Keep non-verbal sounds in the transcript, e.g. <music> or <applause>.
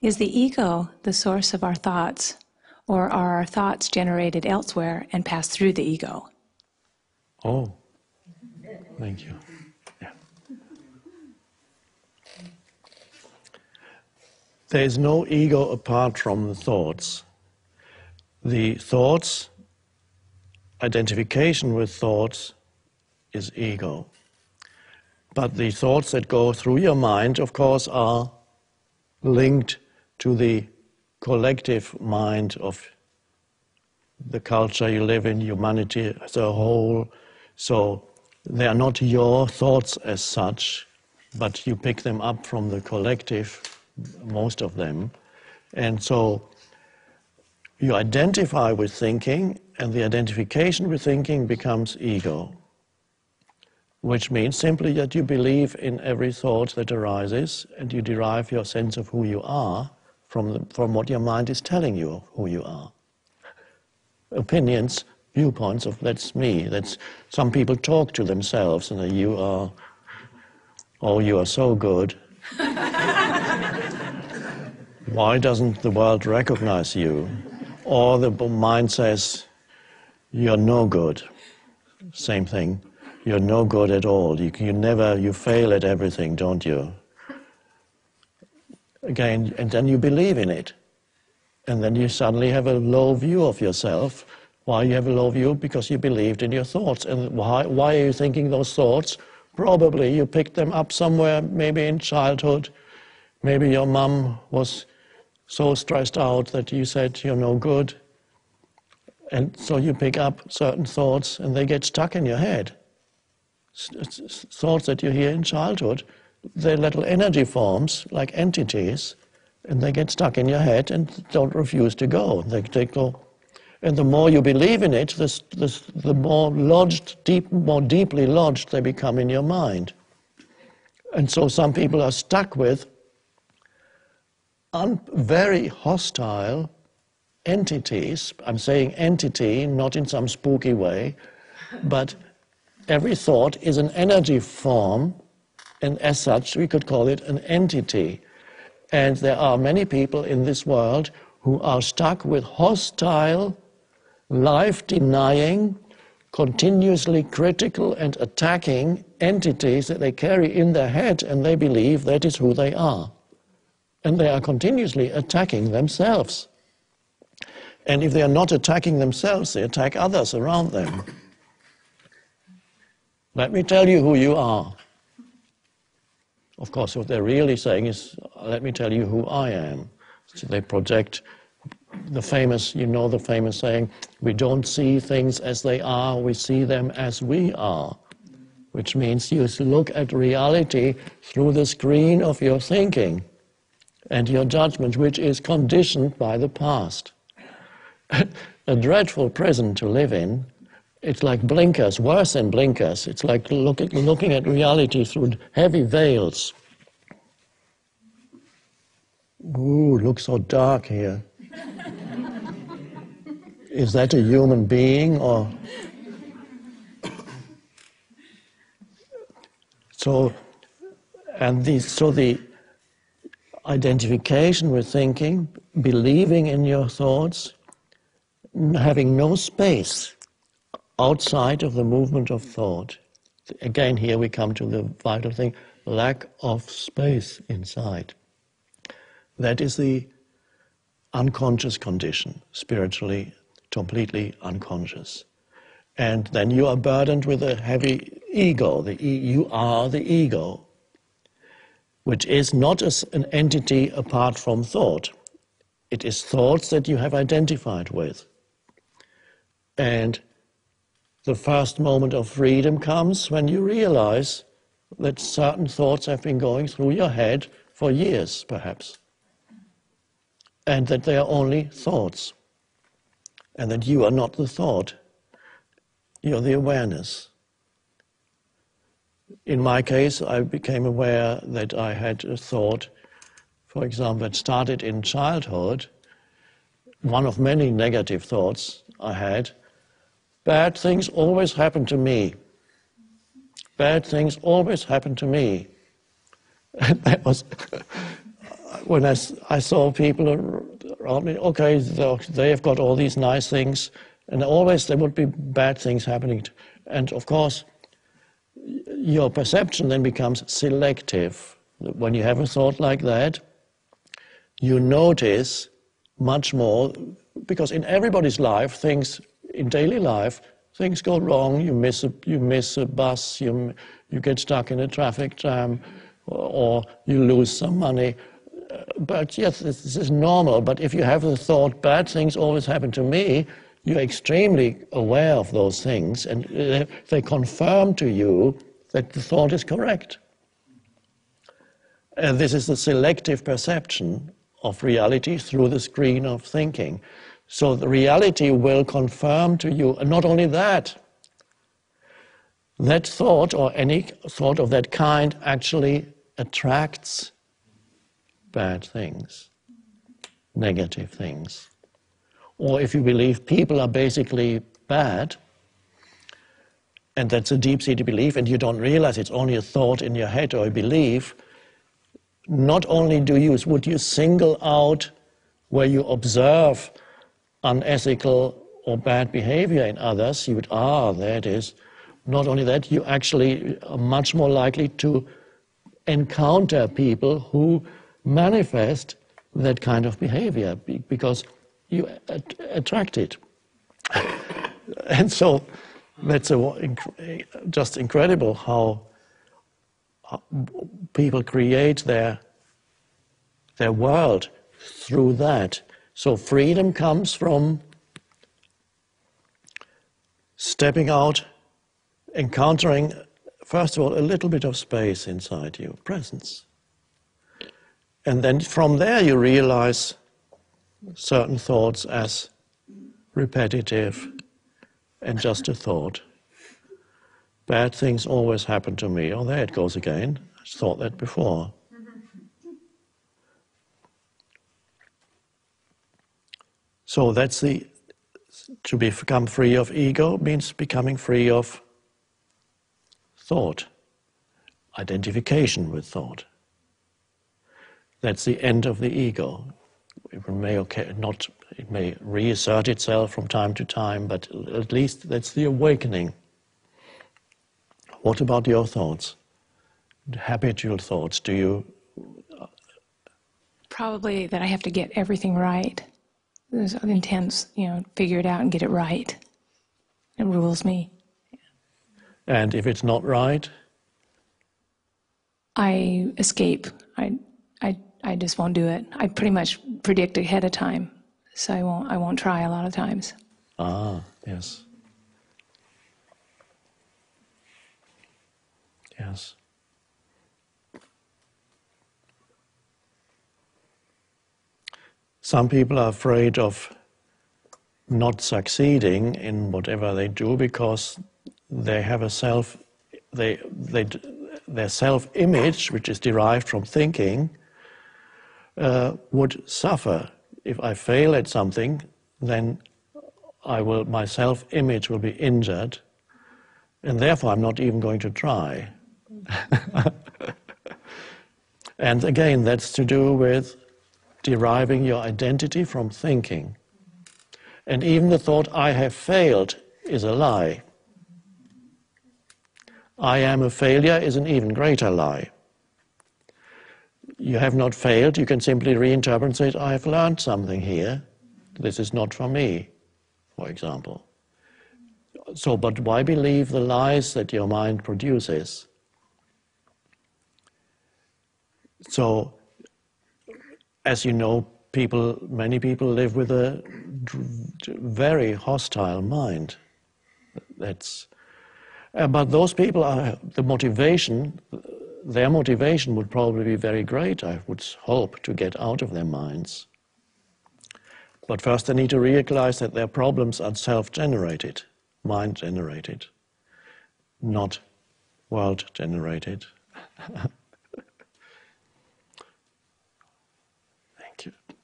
Is the ego the source of our thoughts, or are our thoughts generated elsewhere and pass through the ego? Oh, thank you. Yeah. There is no ego apart from the thoughts. The thoughts, identification with thoughts, is ego. But the thoughts that go through your mind, of course, are linked to the collective mind of the culture you live in, humanity as a whole. So they are not your thoughts as such, but you pick them up from the collective, most of them. And so you identify with thinking, and the identification with thinking becomes ego, which means simply that you believe in every thought that arises and you derive your sense of who you are from, the, from what your mind is telling you of who you are. Opinions, viewpoints of that's me. That's some people talk to themselves and you are, oh, you are so good. <laughs> Why doesn't the world recognize you? Or the mind says, you're no good. Same thing. You're no good at all. You, you never, you fail at everything, don't you? Again, and then you believe in it. And then you suddenly have a low view of yourself. Why you have a low view? Because you believed in your thoughts. And why, why are you thinking those thoughts? Probably you picked them up somewhere, maybe in childhood. Maybe your mom was so stressed out that you said you're no good. And so you pick up certain thoughts and they get stuck in your head. Thoughts that you hear in childhood, they're little energy forms, like entities, and they get stuck in your head and don't refuse to go. They, they go. And the more you believe in it, this, this, the more lodged, deep, more deeply lodged they become in your mind. And so some people are stuck with un- very hostile entities. I'm saying entity, not in some spooky way, but every thought is an energy form, and as such, we could call it an entity. And there are many people in this world who are stuck with hostile, life denying, continuously critical and attacking entities that they carry in their head, and they believe that is who they are and they are continuously attacking themselves. And if they are not attacking themselves, they attack others around them. Let me tell you who you are. Of course, what they're really saying is, let me tell you who I am. So they project the famous, you know, the famous saying, we don't see things as they are, we see them as we are. Which means you look at reality through the screen of your thinking and your judgment, which is conditioned by the past. <laughs> a dreadful prison to live in. It's like blinkers, worse than blinkers. It's like looking, looking at reality through heavy veils. Ooh, looks so dark here. <laughs> Is that a human being or? So, and the, so the identification with thinking, believing in your thoughts, having no space outside of the movement of thought. Again, here we come to the vital thing lack of space inside. That is the unconscious condition, spiritually, completely unconscious. And then you are burdened with a heavy ego. The e- you are the ego which is not as an entity apart from thought. It is thoughts that you have identified with. And the first moment of freedom comes when you realize that certain thoughts have been going through your head for years, perhaps, and that they are only thoughts, and that you are not the thought, you're the awareness in my case, I became aware that I had a thought, for example, that started in childhood. One of many negative thoughts I had bad things always happen to me. Bad things always happen to me. <laughs> And that was, <laughs> when I, I saw people around me, okay, they have got all these nice things, and always there would be bad things happening. And of course, your perception then becomes selective. When you have a thought like that, you notice much more, because in everybody's life, things in daily life, things go wrong. You miss a, you miss a bus, you, you get stuck in a traffic jam, or, you lose some money. Uh, but yes, this is normal. But if you have the thought, bad things always happen to me, you're extremely aware of those things, and they confirm to you that the thought is correct. And this is the selective perception of reality through the screen of thinking. So the reality will confirm to you, and not only that, that thought or any thought of that kind actually attracts bad things, negative things. Or if you believe people are basically bad, and that's a deep seated belief, and you don't realize it's only a thought in your head or a belief, not only do you, would you single out where you observe unethical or bad behavior in others, you would, ah, there it is. Not only that, you actually are much more likely to encounter people who manifest that kind of behavior because you attract it. <laughs> and so that's a, just incredible how people create their, their world through that. So freedom comes from stepping out, encountering, first of all, a little bit of space inside you, presence. And then from there you realize certain thoughts as repetitive and just a thought. Bad things always happen to me. Oh, there it goes again. I thought that before. So that's the to become free of ego means becoming free of thought, identification with thought. That's the end of the ego. It may okay, not it may reassert itself from time to time, but at least that's the awakening. What about your thoughts? Habitual thoughts? Do you? Probably that I have to get everything right. There's intense, you know, figure it out and get it right. It rules me. And if it's not right? I escape. I, I, I just won't do it. I pretty much predict ahead of time, so I won't. I won't try a lot of times. Ah, yes. Yes. Some people are afraid of not succeeding in whatever they do because they have a self, they, they, their self image, which is derived from thinking, uh, would suffer. If I fail at something, then I will, my self image will be injured, and therefore I'm not even going to try. <laughs> and again, that's to do with deriving your identity from thinking. And even the thought, I have failed, is a lie. I am a failure is an even greater lie. You have not failed, you can simply reinterpret and say, I have learned something here. This is not for me, for example. So, but why believe the lies that your mind produces? So, as you know, people, many people live with a very hostile mind. That's, uh, but those people are the motivation. Their motivation would probably be very great. I would hope to get out of their minds. But first, they need to realize that their problems are self-generated, mind-generated, not world-generated. <laughs> tack.